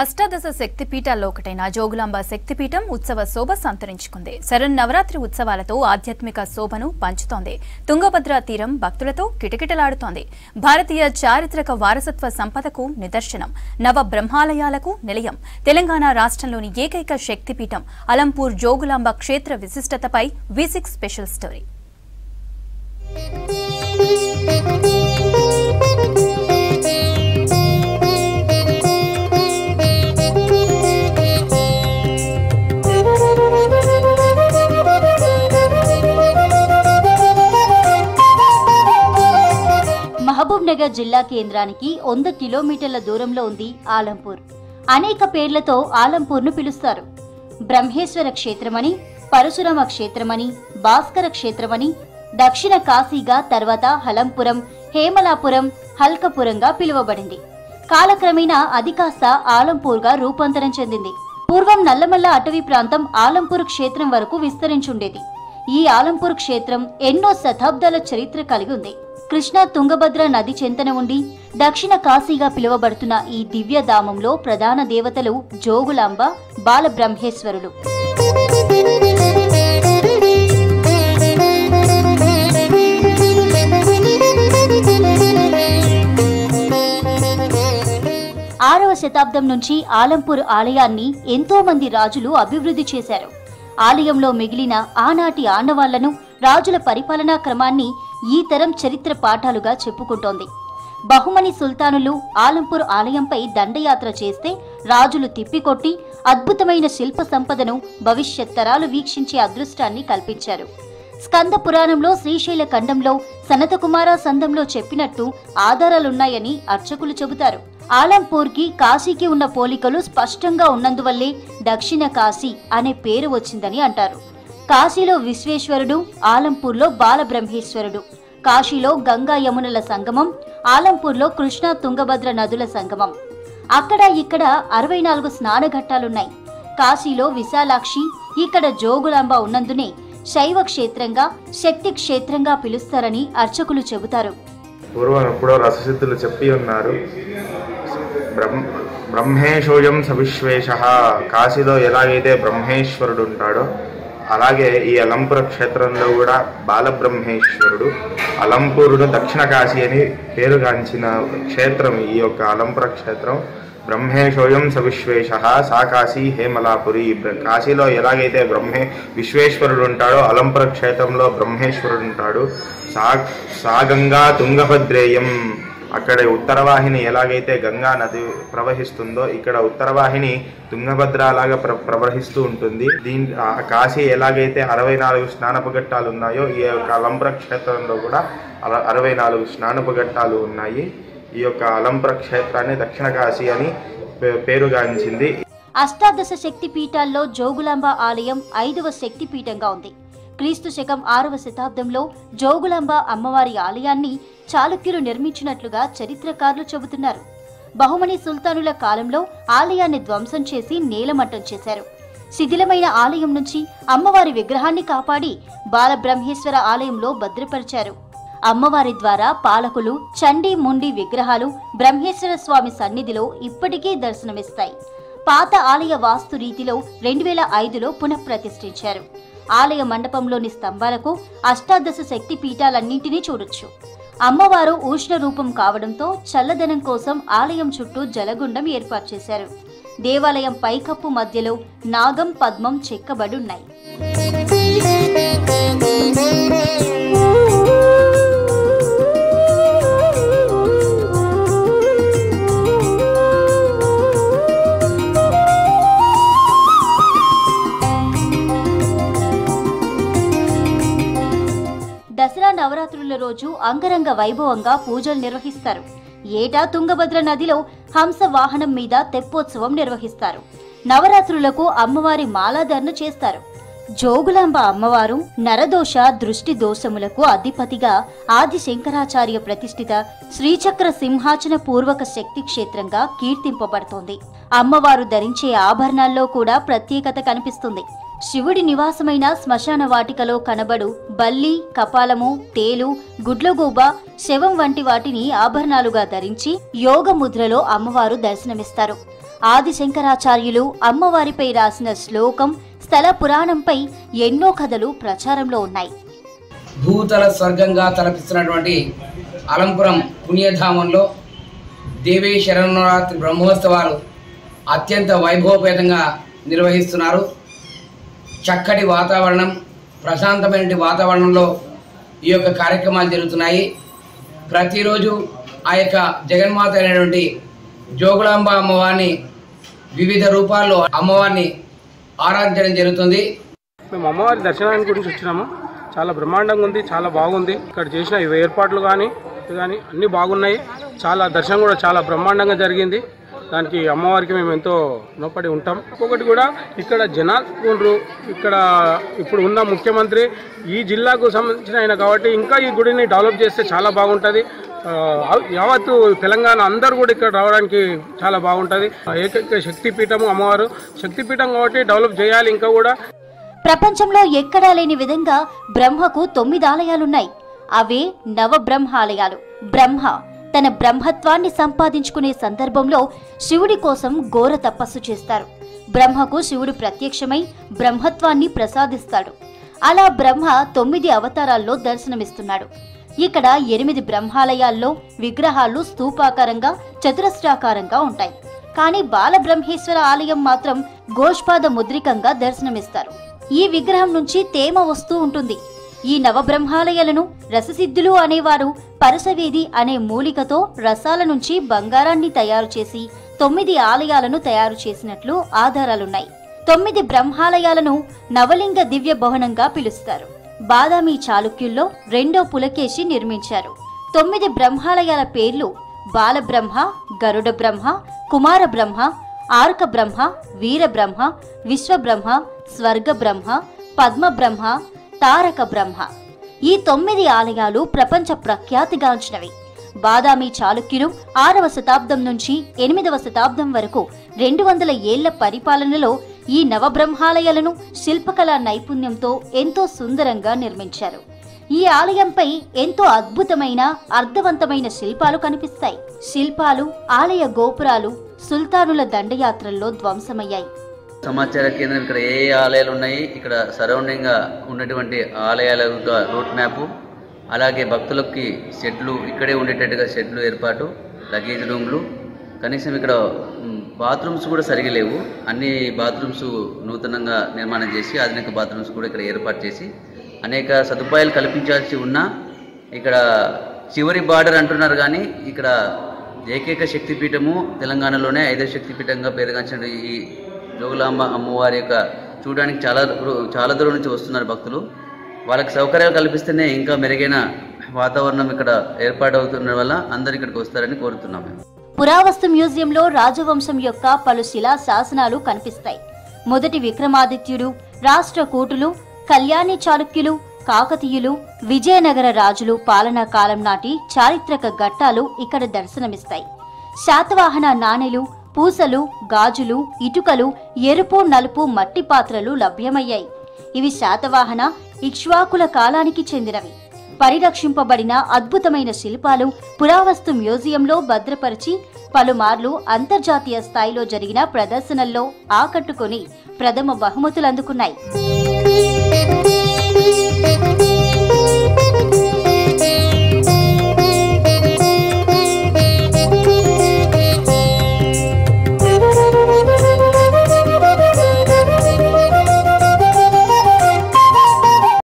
అష్టాదశ శక్తిపీఠాల్లో ఒకటైన జోగులాంబ శక్తిపీఠం ఉత్సవ శోభ సంతరించుకుంది. శరణ్ నవరాత్రి ఉత్సవాలతో ఆధ్యాత్మిక శోభను పంచుతోంది. తుంగభద్ర తీరం భక్తులతో కిటకిటలాడుతోంది. భారతీయ చారిత్రక వారసత్వ సంపదకు నిదర్శనం. నవ బ్రహ్మాలయాలకు నిలయం. తెలంగాణ రాష్ట్రంలోని ఏకైక శక్తిపీఠం అలంపూర్ జోగులాంబ క్షేత్ర విశిష్టతపై V six special story. Mahabub జిల్లా కేంద్రానికి వంద కిలోమీటర్ల దూరంలో ఉంది ఆలంపూర్. అనేక పేర్లతో ఆలంపూర్ను పిలుస్తారు. బ్రహ్మేశ్వర క్షేత్రమని పరశురామ క్షేత్రమని భాస్కర క్షేత్రమని దక్షిణ కాశీగా తర్వాత హలంపురం హేమలాపురం హల్కపురంగా పిలువబడింది. కాలక్రమేణా అది కాస్త ఆలంపూర్గా రూపాంతరం చెందింది. పూర్వం నల్లమల్ల అటవీ ప్రాంతం ఆలంపూర్ క్షేత్రం వరకు విస్తరించుండేది ఈ ఆలంపూర్ క్షేత్రం ఎన్నో శతాబ్దాల చరిత్ర కలిగి ఉంది. కృష్ణా తుంగభద్ర నది చెంతన ఉండి దక్షిణ కాశీగా పిలువబడుతున్న ఈ దివ్యధామంలో ప్రధాన దేవతలు జోగులాంబ బాలబ్రహ్మేశ్వరులు. ఆరవ శతాబ్దం నుంచి ఆలంపూర్ ఆలయాన్ని ఎంతో మంది రాజులు అభివృద్ధి చేశారు. ఆలయంలో మిగిలిన ఆనాటి ఆనవాళ్ళను రాజుల పరిపాలనా క్రమాన్ని ఈ తరం చరిత్ర పాఠాలుగా చెప్పుకుంటోంది. బహుమని సుల్తానులు ఆలంపూర్ ఆలయంపై దండయాత్ర చేస్తే రాజులు తిప్పికొట్టి అద్భుతమైన శిల్ప సంపదను భవిష్యత్ తరాలు వీక్షించే అదృష్టాన్ని కల్పించారు. స్కంద పురాణంలో శ్రీశైల ఖండంలో సనతకుమార సందంలో చెప్పినట్టు ఆధారాలున్నాయని అర్చకులు చెబుతారు. ఆలంపూర్కి కాశీకి ఉన్న పోలికలు స్పష్టంగా ఉన్నందువల్లే దక్షిణ కాశీ అనే పేరు వచ్చిందని అంటారు. కాశీలో విశ్వేశ్వరుడు ఆలంపూర్లో బాలబ్రహ్మేశ్వరుడు. కాశీలో గంగా యమునల సంగమం ఆలంపూర్లో కృష్ణా తుంగభద్ర నదుల సంగమం. అక్కడ ఇక్కడ అరవై నాలుగు స్నానఘట్టాలున్నాయి. కాశీలో విశాలాక్షి ఇక్కడ జోగులాంబ ఉన్నందునే శైవ క్షేత్రంగా శక్తి క్షేత్రంగా పిలుస్తారని అర్చకులు చెబుతారు. పూర్వం ఎప్పుడో రససిద్ధులు చెప్పి ఉన్నారు. బ్రహ్మేశోయం సవిశ్వేష. కాశీలో ఎలాగైతే బ్రహ్మేశ్వరుడు ఉంటాడో అలాగే ఈ అలంపుర క్షేత్రంలో కూడా బాలబ్రహ్మేశ్వరుడు అలంపూరుడు దక్షిణ కాశీ అని పేరుగాంచిన క్షేత్రం ఈ యొక్క అలంపుర క్షేత్రం. బ్రహ్మేశోయం సవిశ్వేష సా కాశీ హేమలాపురి. కాశీలో ఎలాగైతే బ్రహ్మే విశ్వేశ్వరుడు ఉంటాడో అలంపుర క్షేత్రంలో బ్రహ్మేశ్వరుడు ఉంటాడు. సా సా గంగా తుంగభద్రేయం. అక్కడ ఉత్తరవాహిని ఎలాగైతే గంగా నది ప్రవహిస్తుందో ఇక్కడ ఉత్తరవాహిని తుంగభద్ర లాగా ప్ర ప్రవహిస్తూ ఉంటుంది. దీని ఆ కాశీ ఎలాగైతే అరవై నాలుగు స్నానపు ఘట్టాలు ఉన్నాయో ఈ యొక్క అలంబ్ర క్షేత్రంలో కూడా అరవై నాలుగు స్నానపు ఘట్టాలు ఉన్నాయి. ఈ యొక్క అలంబ్ర క్షేత్రాన్ని దక్షిణ కాశీ అని పే- పేరుగాంచింది. అష్టాదశ శక్తి పీఠాల్లో జోగులాంబ ఆలయం ఐదవ శక్తి పీఠంగా ఉంది. క్రీస్తు శకం ఆరవ శతాబ్దంలో జోగులాంబ అమ్మవారి ఆలయాన్ని చాళుక్యులు నిర్మించినట్లుగా చరిత్రకారులు చెబుతున్నారు. బహుమని సుల్తానుల కాలంలో ఆలయాన్ని ధ్వంసం చేసి నేలమట్టం చేశారు. శిథిలమైన ఆలయం నుంచి అమ్మవారి విగ్రహాన్ని కాపాడి బాలబ్రహ్మేశ్వర ఆలయంలో భద్రపరిచారు. అమ్మవారి ద్వారా పాలకులు చండీ ముండి విగ్రహాలు బ్రహ్మేశ్వర స్వామి సన్నిధిలో ఇప్పటికీ దర్శనమిస్తాయి. పాత ఆలయ వాస్తు రీతిలో రెండు వేల ఐదులో పునఃప్రతిష్ఠించారు. ఆలయ మండపంలోని స్తంభాలకు అష్టాదశ శక్తి పీఠాలన్నింటినీ చూడొచ్చు. అమ్మవారు ఉష్ణ రూపం కావడంతో చల్లదనం కోసం ఆలయం చుట్టూ జలగుండం ఏర్పాటు చేశారు. దేవాలయం పైకప్పు మధ్యలో నాగం పద్మం చెక్కబడున్నాయి ఉన్నాయి. పౌర్ణమి రోజు అంగరంగ వైభవంగా పూజలు నిర్వహిస్తారు. ఏటా తుంగభద్ర నదిలో హంస వాహనం మీద తెప్పోత్సవం నిర్వహిస్తారు. నవరాత్రులకు అమ్మవారి మాలాధరణ చేస్తారు. జోగులాంబ అమ్మవారు నరదోష దృష్టి దోషములకు అధిపతిగా ఆది శంకరాచార్య ప్రతిష్ఠిత శ్రీచక్ర సింహాచన పూర్వక శక్తి క్షేత్రంగా కీర్తింపబడుతోంది. అమ్మవారు ధరించే ఆభరణాల్లో కూడా ప్రత్యేకత కనిపిస్తుంది. శివుడి నివాసమైన శ్మశాన వాటికలో కనబడు బల్లి కపాలము తేలు గుడ్లగూబ శవం వంటి వాటిని ఆభరణాలుగా ధరించి యోగ ముద్రలో అమ్మవారు దర్శనమిస్తారు. ఆదిశంకరాచార్యులు అమ్మవారిపై రాసిన శ్లోకం స్థల పురాణంపై ఎన్నో కథలు ప్రచారంలో ఉన్నాయి. భూతల స్వర్గంగా తలపిస్తున్నటువంటి అలంపురం పుణ్యధామంలో దేవీ శరణరాత్రి బ్రహ్మోత్సవాలు అత్యంత వైభవపేతంగా నిర్వహిస్తున్నారు. చక్కటి వాతావరణం ప్రశాంతమైన వాతావరణంలో ఈ యొక్క కార్యక్రమాలు జరుగుతున్నాయి. ప్రతిరోజు ఆ యొక్క జగన్మాత అయినటువంటి జోగులాంబ అమ్మవారిని వివిధ రూపాల్లో అమ్మవారిని ఆరాధించడం జరుగుతుంది. మేము అమ్మవారి దర్శనానికి గురించి వచ్చినాము. చాలా బ్రహ్మాండంగా ఉంది చాలా బాగుంది. ఇక్కడ చేసిన ఏర్పాట్లు కానీ కానీ అన్నీ బాగున్నాయి. చాలా దర్శనం కూడా చాలా బ్రహ్మాండంగా జరిగింది. దానికి అమ్మవారికి మేము ఎంతో లోపడి ఉంటాం. ఒకటి కూడా ఇక్కడ జనాలు ఇక్కడ ఇప్పుడు ఉన్న ముఖ్యమంత్రి ఈ జిల్లాకు సంబంధించిన ఆయన కాబట్టి ఇంకా ఈ గుడిని డెవలప్ చేస్తే చాలా బాగుంటుంది. యావత్తు తెలంగాణ అందరూ కూడా ఇక్కడ రావడానికి చాలా బాగుంటుంది. ఏకైక శక్తిపీఠము అమ్మవారు. శక్తిపీఠం కాబట్టి డెవలప్ చేయాలి ఇంకా కూడా. ప్రపంచంలో ఎక్కడా లేని విధంగా బ్రహ్మకు తొమ్మిది ఆలయాలున్నాయి. అవే నవబ్రహ్మాలయాలు. బ్రహ్మ. తన బ్రహ్మత్వాన్ని సంపాదించుకునే సందర్భంలో శివుడి కోసం ఘోర తపస్సు చేస్తారు. బ్రహ్మకు శివుడు ప్రత్యక్షమై బ్రహ్మత్వాన్ని ప్రసాదిస్తాడు. అలా బ్రహ్మ తొమ్మిది అవతారాల్లో దర్శనమిస్తున్నాడు. ఇక్కడ ఎనిమిది బ్రహ్మాలయాల్లో విగ్రహాలు స్థూపాకారంగా చతురస్రాకారంగా ఉంటాయి. కానీ బాలబ్రహ్మేశ్వర ఆలయం మాత్రం గోష్పాద ముద్రికంగా దర్శనమిస్తారు. ఈ విగ్రహం నుంచి తేమ వస్తూ ఉంటుంది. ఈ నవబ్రహ్మాలయాలను రససిద్ధులు అనేవారు పరసవేది అనే మూలికతో రసాల నుంచి బంగారాన్ని తయారు చేసి తొమ్మిది ఆలయాలను తయారు చేసినట్లు ఆధారాలున్నాయి. తొమ్మిది బ్రహ్మాలయాలను నవలింగ దివ్య భవనంగా పిలుస్తారు. బాదామి చాళుక్యుల్లో రెండో పులకేశి నిర్మించారు. తొమ్మిది బ్రహ్మాలయాల పేర్లు బాలబ్రహ్మ గరుడ బ్రహ్మ కుమార బ్రహ్మ ఆర్క బ్రహ్మ వీర బ్రహ్మ విశ్వబ్రహ్మ స్వర్గ బ్రహ్మ పద్మ బ్రహ్మ తారక బ్రహ్మ. ఈ తొమ్మిది ఆలయాలు ప్రపంచ ప్రఖ్యాతిగాంచినవి. బాదామి చాళుక్యులు ఆరవ శతాబ్దం నుంచి ఎనిమిదవ శతాబ్దం వరకు రెండు వందల ఏళ్ళ పరిపాలనలో ఈ నవబ్రహ్మాలయాలను శిల్పకళా నైపుణ్యంతో ఎంతో సుందరంగా నిర్మించారు. ఈ ఆలయంపై ఎంతో అద్భుతమైన అర్థవంతమైన శిల్పాలు కనిపిస్తాయి. శిల్పాలు ఆలయ గోపురాలు సుల్తానుల దండయాత్రల్లో ధ్వంసమయ్యాయి. సమాచార కేంద్రం ఇక్కడ ఏ ఆలయాలు ఉన్నాయి? ఇక్కడ సరౌండింగ్గా ఉన్నటువంటి ఆలయాల యొక్క రూట్ మ్యాప్ అలాగే భక్తులకి షెడ్లు ఇక్కడే ఉండేటట్టుగా షెడ్లు ఏర్పాటు లగేజ్ రూమ్లు. కనీసం ఇక్కడ బాత్రూమ్స్ కూడా సరిగా లేవు. అన్ని బాత్రూమ్స్ నూతనంగా నిర్మాణం చేసి ఆధునిక బాత్రూమ్స్ కూడా ఇక్కడ ఏర్పాటు చేసి అనేక సదుపాయాలు కల్పించాల్సి ఉన్నా ఇక్కడ చివరి బార్డర్ అంటున్నారు కానీ ఇక్కడ ఏకైక శక్తిపీఠము తెలంగాణలోనే ఐదో శక్తిపీఠంగా పేరుగాంచిన ఈ జోగులాంబ అమ్మవారి యొక్క చూడడానికి చాలా చాలా దూరం నుంచి వస్తున్నారు భక్తులు. వాళ్ళకి సౌకర్యాలు కల్పిస్తేనే ఇంకా మెరుగైన వాతావరణం ఇక్కడ ఏర్పాటవుతున్న వల్ల అందరు ఇక్కడికి వస్తారని కోరుతున్నాం పురావస్తు మ్యూజియంలో రాజవంశం యొక్క పలు శిలా శాసనాలు కనిపిస్తాయి. మొదటి విక్రమాదిత్యుడు రాష్ట్రకూటులు కళ్యాణి చాళుక్యులు కాకతీయులు విజయనగర రాజులు పాలనా కాలం నాటి చారిత్రక ఘట్టాలు ఇక్కడ దర్శనమిస్తాయి. శాతవాహన నాణేలు పూసలు గాజులు ఇటుకలు ఎరుపు నలుపు మట్టి పాత్రలు లభ్యమయ్యాయి. ఇవి శాతవాహన ఇక్ష్వాకుల కాలానికి చెందినవి. పరిరక్షింపబడిన అద్భుతమైన శిల్పాలు పురావస్తు మ్యూజియంలో భద్రపరిచి పలుమార్లు అంతర్జాతీయ స్థాయిలో జరిగిన ప్రదర్శనల్లో ఆకట్టుకుని ప్రథమ బహుమతులు అందుకున్నాయి.